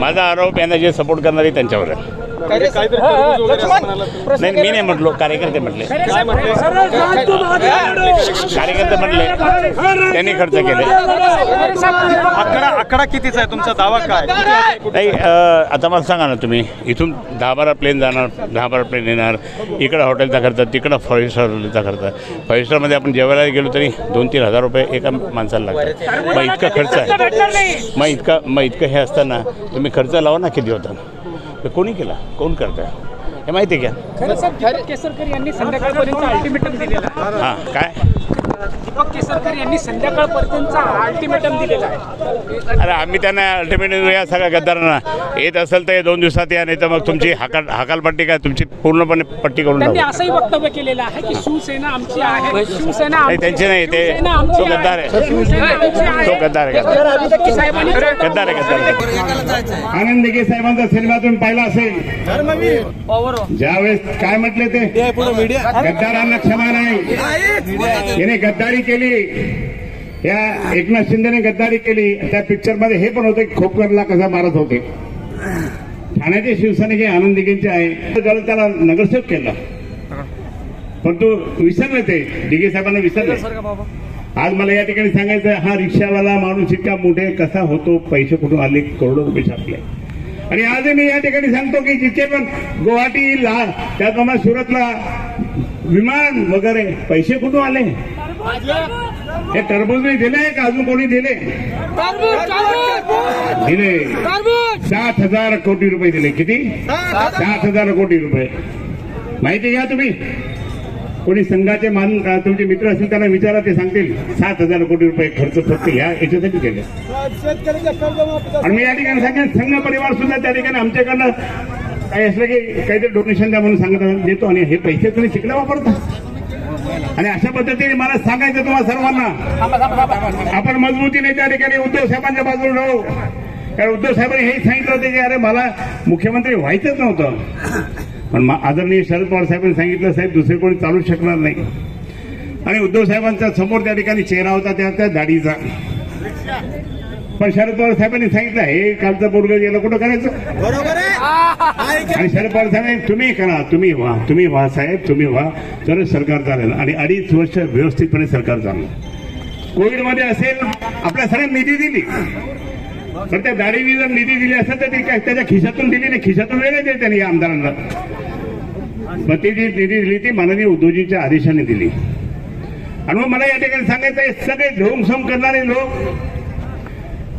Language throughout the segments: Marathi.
माझा आरोप यांना जे सपोर्ट करणारे त्यांच्यावर आहे. नाही मी नाही म्हटलो कार्यकर्ते म्हटले. कार्यकर्ते म्हटले. त्यांनी खर्च केले. आकडा आकडा कितीचा आहे तुमचा दावा काय? नाही आता मला सांगा ना तुम्ही. इथून दहा बारा प्लेन जाणार दहा बारा प्लेन येणार. इकडं हॉटेलचा खर्च तिकडं फाईव्ह स्टार हॉटेलचा खर्च. फाईव्ह स्टारमध्ये आपण जेवायला गेलो तरी दोन तीन हजार रुपये एका माणसाला लागतात. मग इतका खर्च आहे. मग इतका मग इतकं हे असताना तुम्ही खर्च लावा ना किती होता तर कोणी केला? कोण करताय? हे माहिती आहे का? खरं सर दीपक केसरकर यांनी संध्याकाळपर्यंत अल्टिमेटम दिलेला हां काय? दीपक केसरकर यांनी संध्याकाळपर्यंतचा अल्टिमेटम दिलेला आहे. अरे आम्ही त्यांना अल्टिमेटली या सगळ्या गद्दारांना. येत असेल तर हे दोन दिवसात या नाही तर मग तुमची हाकाल हाकालपट्टी काय? तुमची पूर्णपणे पट्टी करून त्यांनी असंही वक्तव्य केलेलं आहे की शिवसेना आमची आहे. शिवसेना त्यांचे नाही ते तो गद्दार आहे. तो गद्दार आहे. गद्दार दीपक साहेबांनी गद्दार आहे गद्दार. आनंद दिघे साहेबांचा सिनेमा तुम्ही पाहिला असेल. ज्यावेळेस काय म्हटले ते? गद्दारांना क्षमा नाही. याने गद्दारी केली. या एकनाथ शिंदेने गद्दारी केली. त्या पिक्चरमध्ये हे पण होते खोपकरला कसा मारत होते. ठाण्याचे शिवसैनिक हे आनंद दिघेंचे आहे. जरा त्याला नगरसेवक केला. पण विसरले ते. दिघे साहेबांना विसरले. आज मला या ठिकाणी सांगायचं हा रिक्षावाला माणूस इतका मोठे कसा होतो पैसे कुठून आले करोडो रुपये छापले. आणि आजही मी या ठिकाणी सांगतो की जिथे पण गुवाहाटी ला त्याप्रमाणे सुरतला विमान वगैरे पैसे कुठून आले? हे टरबूजने दिले का अजून कोणी दिले? दिले. सात हजार कोटी रुपये दिले. किती? सात हजार. कोटी रुपये. माहिती घ्या तुम्ही. कोणी संघाचे मान का तुमचे मित्र असतील त्यांना विचारा ते सांगतील. सात हजार कोटी रुपये खर्च फक्त या याच्यासाठी केले. आणि मी या ठिकाणी सांगेन संघ परिवार सुद्धा त्या ठिकाणी आमच्याकडनं काही असलं की काहीतरी डोनेशन द्या म्हणून सांगत देतो आणि हे पैसे तुम्ही शिकला वापरता. आणि अशा पद्धतीने मला सांगायचं तुम्हाला सर्वांना. आपण मजबूतीने त्या ठिकाणी उद्धव साहेबांच्या बाजूला राहू. कारण उद्धव साहेबांनी हे सांगितलं होते की अरे मला मुख्यमंत्री व्हायचंच नव्हतं. पण मा- आदरणीय शरद पवार साहेबांनी सांगितलं साहेब दुसरे कोणी चालू शकणार नाही. आणि उद्धव साहेबांचा समोर त्या ठिकाणी चेहरा होता त्या त्या दाढीचा. पण शरद पवार साहेबांनी सांगितलं हे कालचं पोरग गेलं कुठं करायचं? आणि शरद पवार साहेब तुम्ही करा तुम्ही व्हा तुम्ही व्हा साहेब तुम्ही व्हा तरच सरकार चालेल. आणि अडीच वर्ष व्यवस्थितपणे सरकार चाललं. कोविडमध्ये असेल आपल्या सगळ्यांना निधी दिली. पण त्या दाढीने जर निधी दिली असेल तर ती काय त्याच्या खिशातून दिली नाही खिशातून वेगळे दिले त्यांनी या आमदारांना. पण ती जी निधी दिली ती माननीय उद्धवजींच्या आदेशाने दिली. आणि मग मला या ठिकाणी सांगायचं आहे सगळे धोमसोम करणारे लोक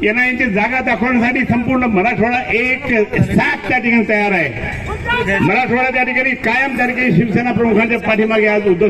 यांना यांची जागा दाखवण्यासाठी संपूर्ण मराठवाडा एक साथ त्या ठिकाणी तयार आहे. मराठवाडा त्या ठिकाणी कायम त्या ठिकाणी शिवसेना प्रमुखांच्या पाठीमागे आज उद्धव